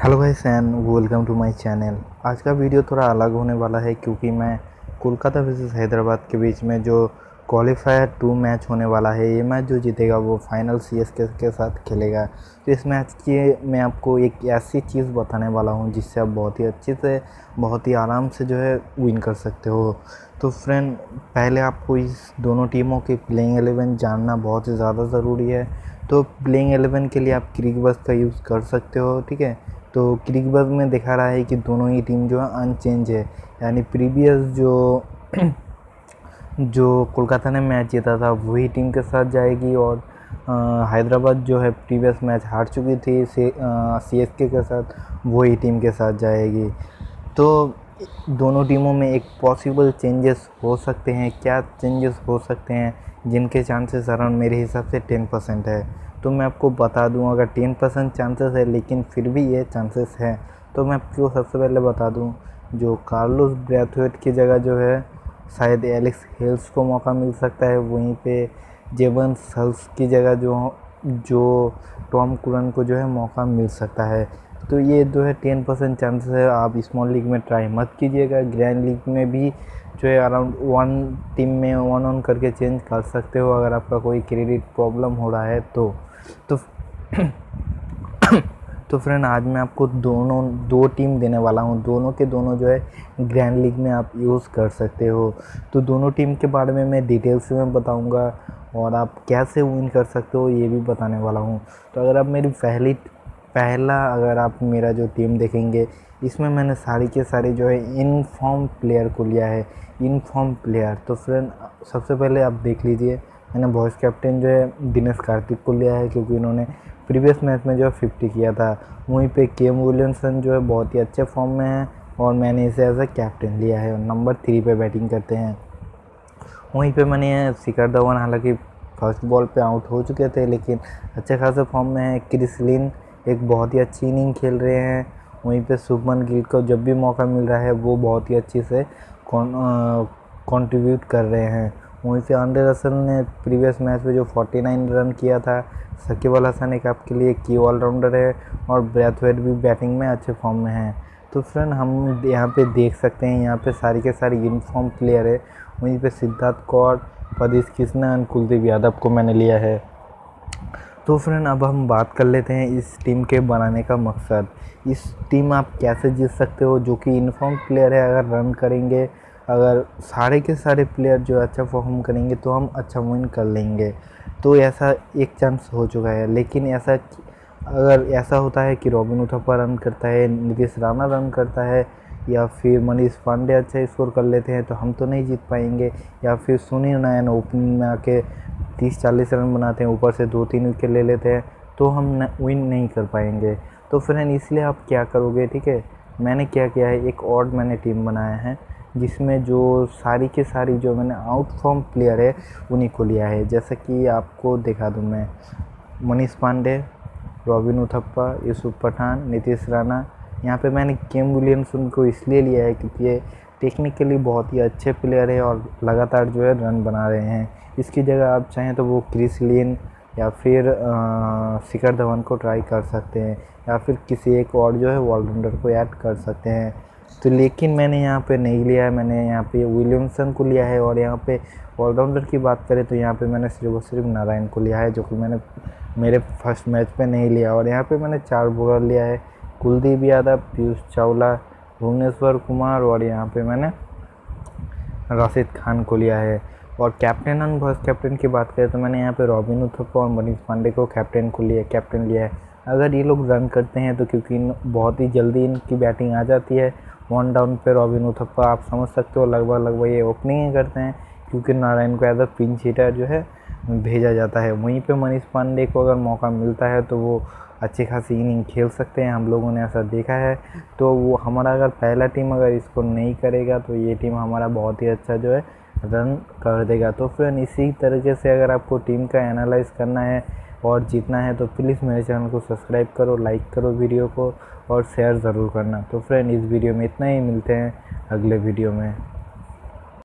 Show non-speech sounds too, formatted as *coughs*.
Hello guys and welcome to my channel आज का video थोड़ा अलग होने वाला है क्योंकि मैं कोलकाता वर्सेस हैदराबाद के बीच में जो क्वालिफायर टू मैच होने वाला है, ये मैच जो जीतेगा वो फाइनल सीएसके के साथ खेलेगा। तो इस मैच की मैं आपको एक ऐसी चीज़ बताने वाला हूँ जिससे आप बहुत ही अच्छे से, बहुत ही आराम से जो है विन कर सकते हो। तो फ्रेंड पहले आपको इस दोनों टीमों के प्लेइंग एलेवन जानना बहुत ही ज़्यादा ज़रूरी है। तो प्लेइंग एलेवन के लिए आप क्रिक बस का यूज़ कर सकते हो, ठीक है? तो क्रिकबज में दिखा रहा है कि दोनों ही टीम जो है अनचेंज है। यानी प्रीवियस जो *clears throat* जो कोलकाता ने मैच जीता था, वही टीम के साथ जाएगी और हैदराबाद जो है प्रीवियस मैच हार चुकी थी सी एस के के साथ, वही टीम के साथ जाएगी। तो दोनों टीमों में एक पॉसिबल चेंजेस हो सकते हैं। क्या चेंजेस हो सकते हैं? जिनके चांसेस अराउंड मेरे हिसाब से टेन परसेंट है। तो मैं आपको बता दूँ, अगर टेन परसेंट चांसेस है, लेकिन फिर भी ये चांसेस है तो मैं आपको सबसे पहले बता दूँ, जो कार्लोस ब्रैथवेट की जगह जो है, शायद एलेक्स हेल्स को मौका मिल सकता है। वहीं पे जेवन सल्स की जगह जो जो टॉम कुरन को जो है मौका मिल सकता है। तो ये जो है टेन परसेंट चांसेस है, आप स्मॉल लीग में ट्राई मत कीजिएगा। ग्रैंड लीग में भी जो है अराउंड वन टीम में वन ऑन करके चेंज कर सकते हो, अगर आपका कोई क्रेडिट प्रॉब्लम हो रहा है तो। तो *coughs* तो फ्रेंड, आज मैं आपको दोनों, दो टीम देने वाला हूँ। दोनों के दोनों जो है ग्रैंड लीग में आप यूज़ कर सकते हो। तो दोनों टीम के बारे में मैं डिटेल्स में बताऊँगा। और आप कैसे विन कर सकते हो ये भी बताने वाला हूँ। तो अगर आप मेरी पहली, पहला अगर आप मेरा जो टीम देखेंगे, इसमें मैंने सारी के सारी जो है इन फॉर्म प्लेयर को लिया है। इन फॉर्म प्लेयर तो फ्रेंड सबसे पहले आप देख लीजिए, मैंने वॉइस कैप्टन जो है दिनेश कार्तिक को लिया है क्योंकि इन्होंने प्रीवियस मैच में जो है फिफ्टी किया था। वहीं पे केम विलियमसन जो है बहुत ही अच्छे फॉर्म में है और मैंने इसे एज ए कैप्टन लिया है और नंबर थ्री पे बैटिंग करते हैं। वहीं पे मैंने शिखर धवन हालाँकि फ़र्स्ट बॉल पे आउट हो चुके थे, लेकिन अच्छे खासे फॉर्म में है। क्रिसलिन एक बहुत ही अच्छी इनिंग खेल रहे हैं। वहीं पे शुभमन गिल को जब भी मौका मिल रहा है, वो बहुत ही अच्छे से कंट्रीब्यूट कर रहे हैं। वहीं से आंद्रे रसल ने प्रीवियस मैच में जो 49 रन किया था सकीब अल हसन एक आपके लिए की ऑलराउंडर है और ब्रैथवेट भी बैटिंग में अच्छे फॉर्म में है। तो फ्रेंड हम यहाँ पे देख सकते हैं, यहाँ पे सारी के सारे यूनिफॉर्म प्लेयर है। वहीं पे सिद्धार्थ कौर पदीश कृष्णा एंड कुलदीप यादव को मैंने लिया है। तो फ्रेंड, अब हम बात कर लेते हैं इस टीम के बनाने का मकसद। इस टीम आप कैसे जीत सकते हो? जो कि इनफॉर्म प्लेयर है, अगर रन करेंगे, अगर सारे के सारे प्लेयर जो अच्छा परफॉर्म करेंगे तो हम अच्छा विन कर लेंगे। तो ऐसा एक चांस हो चुका है, लेकिन ऐसा अगर ऐसा होता है कि रॉबिन उथप्पा रन करता है, नीतीश राणा रन करता है या फिर मनीष पांडे अच्छा स्कोर कर लेते हैं तो हम तो नहीं जीत पाएँगे। या फिर सुनील नायन ओपनिंग में आके तीस चालीस रन बनाते हैं, ऊपर से दो तीन विकेट ले लेते हैं तो हम विन नहीं कर पाएँगे। तो फ्रेंड इसलिए आप क्या करोगे, ठीक है? मैंने क्या किया है, एक और मैंने टीम बनाया है, जिसमें जो सारी के सारी जो मैंने आउट फॉर्म प्लेयर है, उन्हीं को लिया है। जैसा कि आपको दिखा दूँ मैं, मनीष पांडे, रॉबिन उथप्पा, यूसुफ पठान, नीतीश राणा यहाँ पे मैंने केम विलियम्स उनको इसलिए लिया है क्योंकि ये टेक्निकली बहुत ही अच्छे प्लेयर है और लगातार जो है रन बना रहे हैं। इसकी जगह आप चाहें तो वो क्रिस लिन या फिर शिखर धवन को ट्राई कर सकते हैं या फिर किसी एक और जो है ऑलराउंडर को ऐड कर सकते हैं। तो लेकिन मैंने यहाँ पे नहीं लिया है, मैंने यहाँ पे विलियमसन को लिया है और यहाँ पे ऑलराउंडर की बात करें तो यहाँ पे मैंने सिर्फ़ और सिर्फ़ नारायण को लिया है, जो कि मैंने मेरे फ़र्स्ट मैच पे नहीं लिया और यहाँ पे मैंने चार बॉलर लिया है। कुलदीप यादव, पीयूष चावला, भुवनेश्वर कुमार और यहाँ पे मैंने राशिद खान को लिया है। और कैप्टन एंड वाइस कैप्टन की बात करें तो मैंने यहाँ पे रॉबिन उथप्पा और मनीष पांडे को कैप्टन को लिया, कैप्टन लिया है। अगर ये लोग रन करते हैं तो क्योंकि बहुत ही जल्दी इनकी बैटिंग आ जाती है। वन डाउन पे रॉबिन उथप्पा, आप समझ सकते हो, लगभग लगभग ये ओपनिंग ही करते हैं, क्योंकि नारायण को अ पिंच हिटर जो है भेजा जाता है। वहीं पे मनीष पांडे को अगर मौका मिलता है तो वो अच्छी खासी इनिंग खेल सकते हैं। हम लोगों ने ऐसा देखा है। तो वो हमारा अगर पहला टीम अगर इसको नहीं करेगा तो ये टीम हमारा बहुत ही अच्छा जो है रन कर देगा। तो फ्रेंड, इसी तरीके से अगर आपको टीम का एनालाइज करना है और जीतना है तो प्लीज़ मेरे चैनल को सब्सक्राइब करो, लाइक करो वीडियो को और शेयर ज़रूर करना। तो फ्रेंड, इस वीडियो में इतना ही। मिलते हैं अगले वीडियो में।